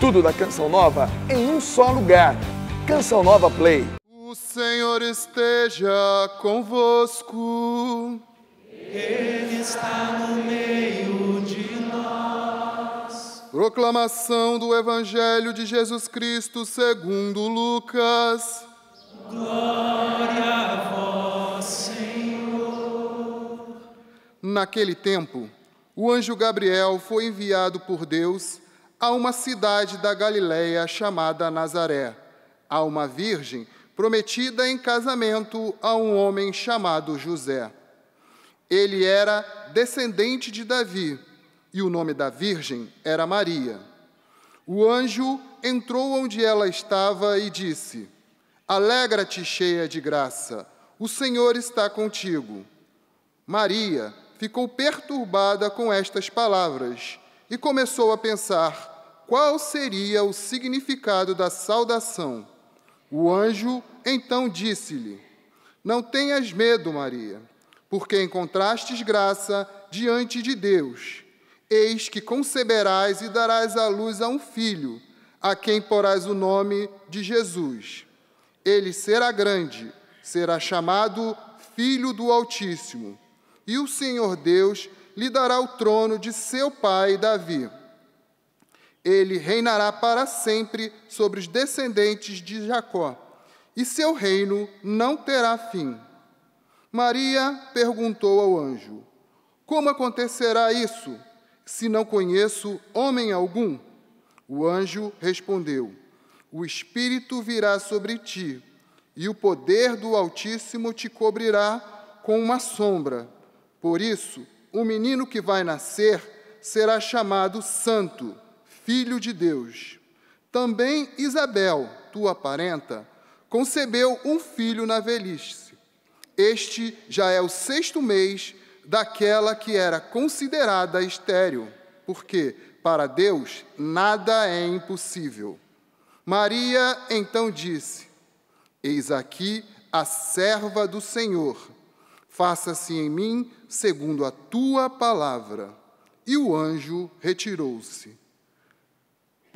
Tudo da Canção Nova em um só lugar. Canção Nova Play. O Senhor esteja convosco. Ele está no meio de nós. Proclamação do Evangelho de Jesus Cristo segundo Lucas. Glória a vós, Senhor. Naquele tempo, o anjo Gabriel foi enviado por Deus a uma cidade da Galiléia chamada Nazaré, a uma virgem prometida em casamento a um homem chamado José. Ele era descendente de Davi e o nome da virgem era Maria. O anjo entrou onde ela estava e disse: Alegra-te, cheia de graça, o Senhor está contigo. Maria ficou perturbada com estas palavras e começou a pensar qual seria o significado da saudação. O anjo então disse-lhe: Não tenhas medo, Maria, porque encontrastes graça diante de Deus. Eis que conceberás e darás à luz a um filho, a quem porás o nome de Jesus. Ele será grande, será chamado Filho do Altíssimo, e o Senhor Deus lhe dará o trono de seu pai Davi. Ele reinará para sempre sobre os descendentes de Jacó, e seu reino não terá fim. Maria perguntou ao anjo: Como acontecerá isso, se não conheço homem algum? O anjo respondeu: O Espírito virá sobre ti, e o poder do Altíssimo te cobrirá com uma sombra. Por isso, o menino que vai nascer será chamado Santo, Filho de Deus. Também Isabel, tua parenta, concebeu um filho na velhice. Este já é o sexto mês daquela que era considerada estéril, porque para Deus nada é impossível. Maria então disse: Eis aqui a serva do Senhor faça-se em mim segundo a tua palavra. E o anjo retirou-se.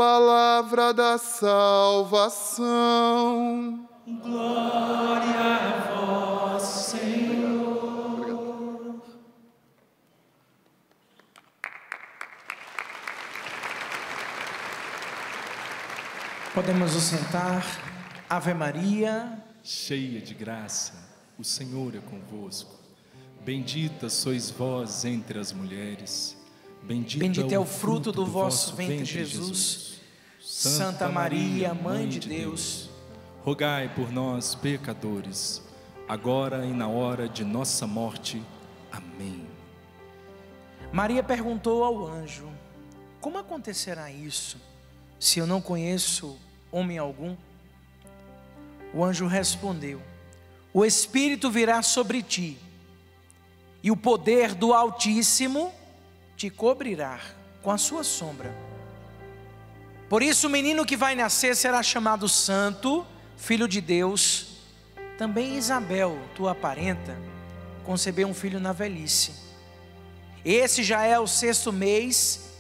Palavra da salvação. Glória a vós, Senhor. Podemos nos sentar. Ave Maria, cheia de graça, o Senhor é convosco. Bendita sois vós entre as mulheres. Bendito, bendito é o fruto do, vosso ventre, Jesus. Jesus. Santa Maria, Mãe de Deus, rogai por nós, pecadores, agora e na hora de nossa morte. Amém. Maria perguntou ao anjo: Como acontecerá isso, se eu não conheço homem algum? O anjo respondeu: O Espírito virá sobre ti, e o poder do Altíssimo te cobrirá com a sua sombra. Por isso, o menino que vai nascer será chamado Santo, Filho de Deus. Também Isabel, tua parenta, concebeu um filho na velhice. Esse já é o sexto mês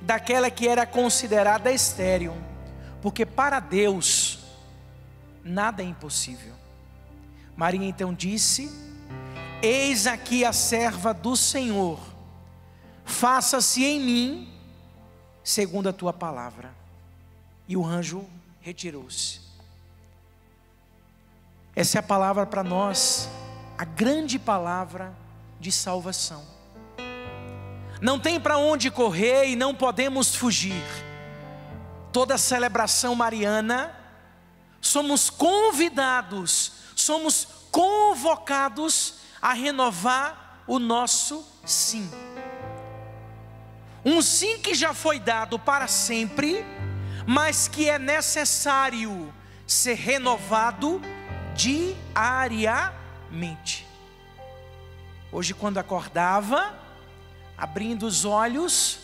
daquela que era considerada estéril, porque para Deus nada é impossível. Maria então disse: Eis aqui a serva do Senhor, faça-se em mim segundo a tua palavra. E o anjo retirou-se. Essa é a palavra para nós, a grande palavra de salvação. Não tem para onde correr e não podemos fugir. Toda celebração mariana somos convidados, somos convocados a renovar o nosso sim. Um sim que já foi dado para sempre, mas que é necessário ser renovado diariamente. Hoje, quando acordava, abrindo os olhos,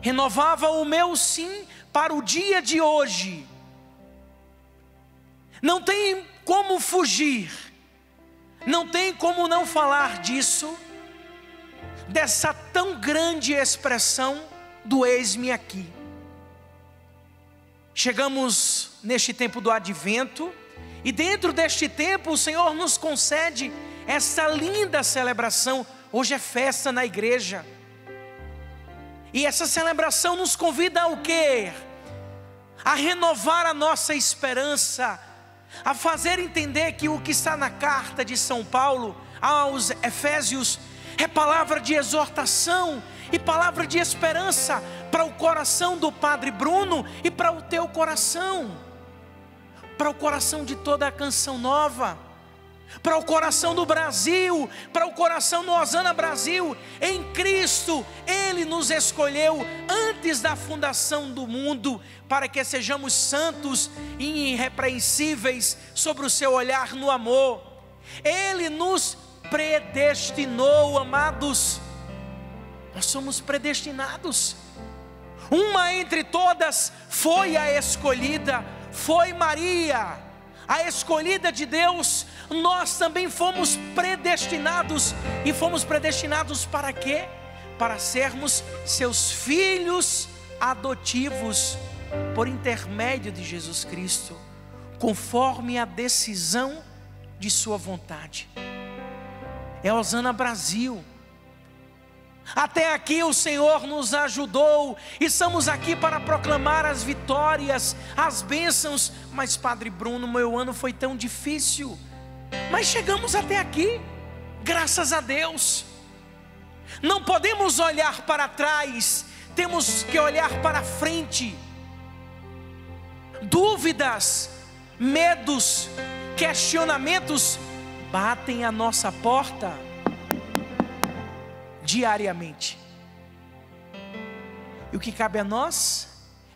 renovava o meu sim para o dia de hoje não tem como fugir, não tem como não falar disso, dessa tão grande expressão do eis-me aqui. chegamos neste tempo do advento, e dentro deste tempo o Senhor nos concede essa linda celebração. Hoje é festa na igreja. E essa celebração nos convida ao quê? A renovar a nossa esperança, a fazer entender que o que está na carta de São Paulo aos Efésios é palavra de exortação e palavra de esperança para o coração do Padre Bruno e para o teu coração, para o coração de toda a canção nova, para o coração do Brasil, para o coração do Osana Brasil. Em Cristo, Ele nos escolheu antes da fundação do mundo, para que sejamos santos e irrepreensíveis sobre o seu olhar no amor. Ele nos predestinou, amados. Nós somos predestinados. Uma entre todas foi a escolhida, foi Maria, a escolhida de Deus. Nós também fomos predestinados e fomos predestinados para quê? Para sermos seus filhos adotivos por intermédio de Jesus Cristo, conforme a decisão de Sua vontade. É Osana Brasil. Até aqui o Senhor nos ajudou, e estamos aqui para proclamar as vitórias, as bênçãos. Mas, Padre Bruno, meu ano foi tão difícil. Mas chegamos até aqui, graças a Deus. Não podemos olhar para trás, temos que olhar para frente. Dúvidas, medos, questionamentos batem a nossa porta diariamente. E o que cabe a nós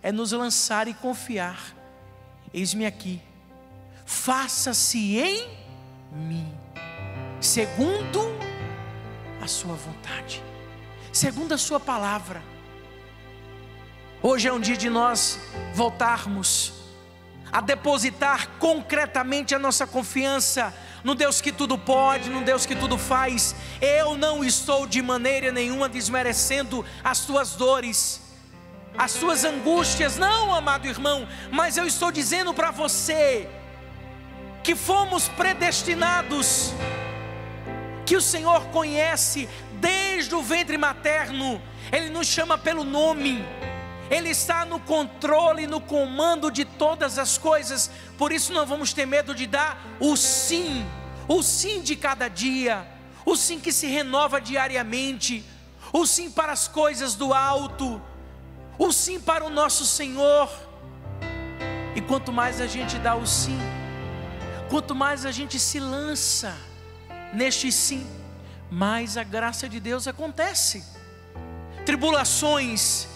é nos lançar e confiar. Eis-me aqui, faça-se em mim, segundo a Sua vontade, segundo a Sua palavra. Hoje é um dia de nós voltarmos a depositar concretamente a nossa confiança no Deus que tudo pode, no Deus que tudo faz. Eu não estou de maneira nenhuma desmerecendo as tuas dores, as tuas angústias, não, amado irmão, mas eu estou dizendo para você que fomos predestinados, que o Senhor conhece desde o ventre materno, Ele nos chama pelo nome. Ele está no controle, no comando de todas as coisas, por isso não vamos ter medo de dar o sim, o sim de cada dia, o sim que se renova diariamente, o sim para as coisas do alto, o sim para o nosso Senhor. E quanto mais a gente dá o sim, quanto mais a gente se lança neste sim, mais a graça de Deus acontece. Tribulações,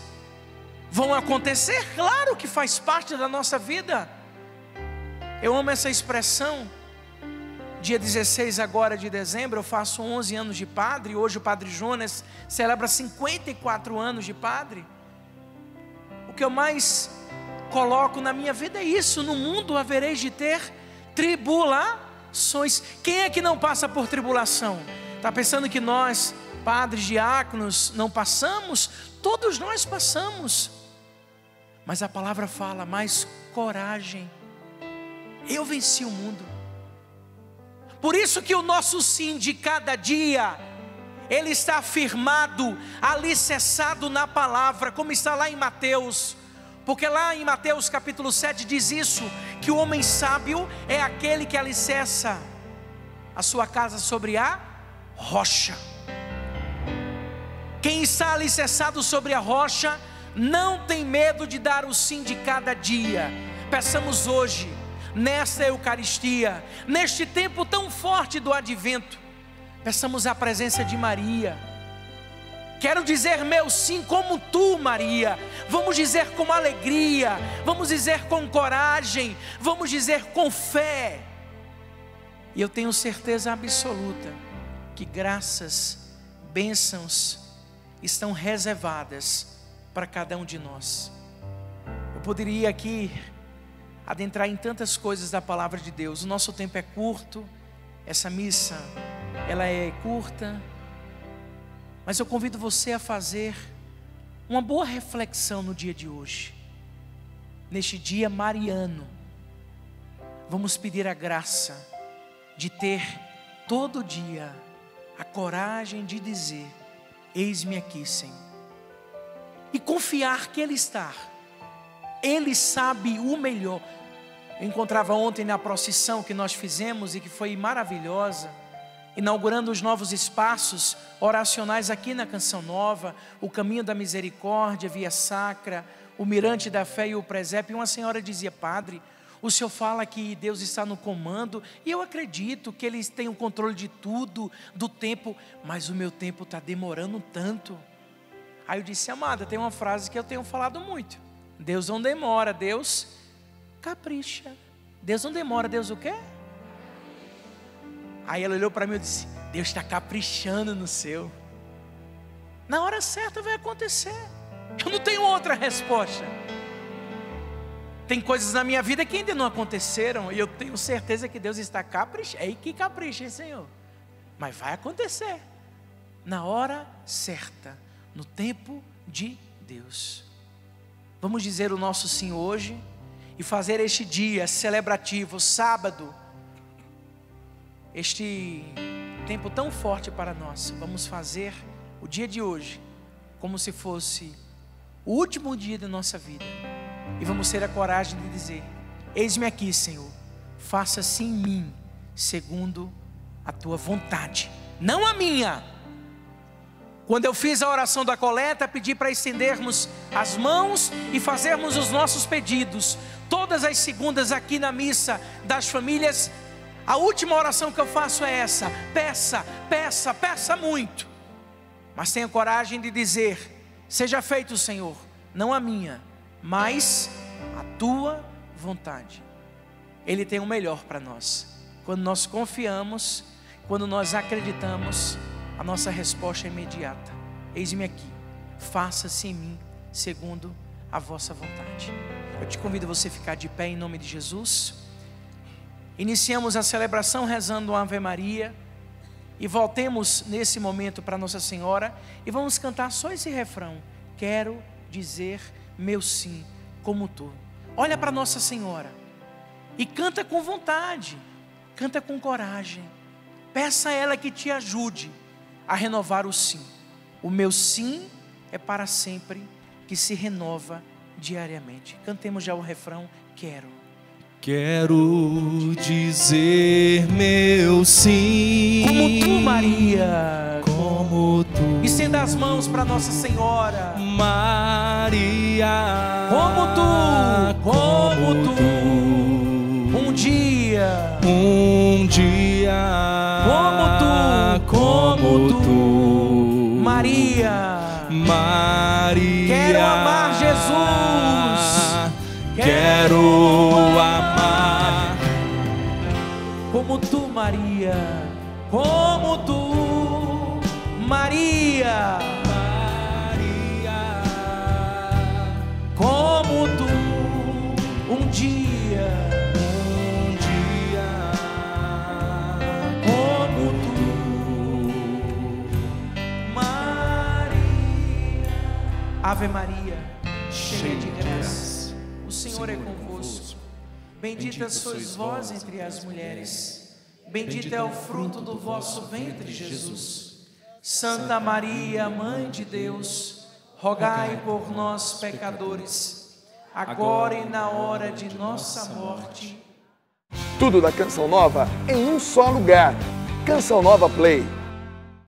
vão acontecer, claro que faz parte da nossa vida. Eu amo essa expressão. Dia 16 agora de dezembro, eu faço 11 anos de padre, hoje o padre Jonas celebra 54 anos de padre. O que eu mais coloco na minha vida é isso, no mundo havereis de ter tribulações. Quem é que não passa por tribulação? Está pensando que nós, padres, diáconos, não passamos? Todos nós passamos. Mas a palavra fala: mais coragem. Eu venci o mundo. Por isso que o nosso sim de cada dia, ele está afirmado, alicerçado na palavra, como está lá em Mateus. Porque lá em Mateus capítulo 7 diz isso: que o homem sábio é aquele que alicerça a sua casa sobre a rocha. Quem está alicerçado sobre a rocha, não tem medo de dar o sim de cada dia. Peçamos hoje, nesta Eucaristia, neste tempo tão forte do advento, peçamos a presença de Maria. Quero dizer meu sim como tu, Maria. Vamos dizer com alegria, vamos dizer com coragem, vamos dizer com fé. E eu tenho certeza absoluta que graças, bênçãos estão reservadas para cada um de nós. Eu poderia aqui adentrar em tantas coisas da palavra de Deus. O nosso tempo é curto, essa missa ela é curta, mas eu convido você a fazer uma boa reflexão no dia de hoje. neste dia mariano, vamos pedir a graça de ter todo dia a coragem de dizer: Eis-me aqui, Senhor. E confiar que Ele está. Ele sabe o melhor. Eu encontrava ontem na procissão que nós fizemos e que foi maravilhosa, inaugurando os novos espaços oracionais aqui na Canção Nova, o Caminho da Misericórdia, Via Sacra, o Mirante da Fé e o Presépio. Uma senhora dizia: Padre, o senhor fala que Deus está no comando, e eu acredito que Ele tem o controle de tudo, do tempo, mas o meu tempo está demorando tanto. Aí eu disse, amada, tem uma frase que eu tenho falado muito: Deus não demora, Deus capricha. Deus não demora, Deus o quê? Aí ela olhou para mim e disse: Deus está caprichando no seu. Na hora certa vai acontecer. Eu não tenho outra resposta. Tem coisas na minha vida que ainda não aconteceram e eu tenho certeza que Deus está caprichando. É que capricha, hein, Senhor? Mas vai acontecer. Na hora certa, no tempo de Deus. Vamos dizer o nosso sim hoje e fazer este dia celebrativo, sábado, este tempo tão forte para nós. Vamos fazer o dia de hoje como se fosse o último dia da nossa vida. E vamos ter a coragem de dizer: Eis-me aqui, Senhor, faça-se em mim, segundo a tua vontade, não a minha. Quando eu fiz a oração da coleta, pedi para estendermos as mãos e fazermos os nossos pedidos. Todas as segundas aqui na missa das famílias, a última oração que eu faço é essa: peça, peça, peça muito. Mas tenha coragem de dizer: seja feito, Senhor, não a minha, mas a tua vontade. Ele tem o melhor para nós. Quando nós confiamos, quando nós acreditamos, a nossa resposta é imediata. Eis-me aqui, faça-se em mim segundo a vossa vontade. Eu te convido a você ficar de pé em nome de Jesus. Iniciamos a celebração rezando a Ave Maria e voltemos nesse momento para Nossa Senhora e vamos cantar só esse refrão. Quero dizer meu sim, como tu. Olha para Nossa Senhora e canta com vontade, canta com coragem. Peça a ela que te ajude a renovar o sim. O meu sim é para sempre, que se renova diariamente. Cantemos já o refrão: Quero. Quero dizer meu sim. Como tu, Maria. Como tu. Estenda as mãos para Nossa Senhora. Maria. Como tu, como tu. Um dia. Um dia. Como tu. Maria. Maria. Quero amar Jesus. Quero amar. Como tu, Maria. Como tu, Maria. Maria. Como tu, um dia. Ave Maria, cheia de graça, o Senhor é convosco. Bendita sois vós entre as mulheres, bendito é o fruto do vosso ventre, Jesus. Santa Maria, Mãe de Deus, rogai por nós, pecadores, agora e na hora de nossa morte. Tudo da Canção Nova em um só lugar. Canção Nova Play.